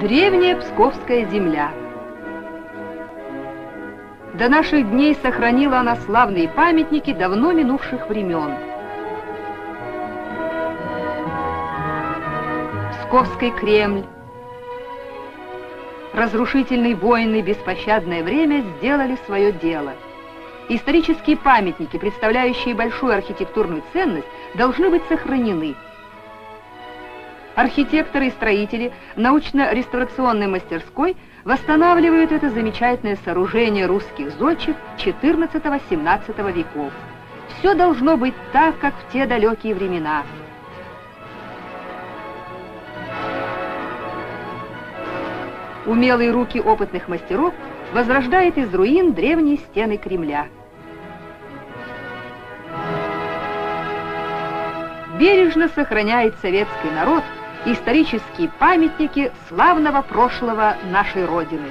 Древняя Псковская земля. До наших дней сохранила она славные памятники давно минувших времен. Псковский Кремль. Разрушительные войны, беспощадное время сделали свое дело. Исторические памятники, представляющие большую архитектурную ценность, должны быть сохранены – Архитекторы и строители научно-реставрационной мастерской восстанавливают это замечательное сооружение русских зодчих XIV-XVII веков. Все должно быть так, как в те далекие времена. Умелые руки опытных мастеров возрождают из руин древние стены Кремля. Бережно сохраняет советский народ исторические памятники славного прошлого нашей Родины.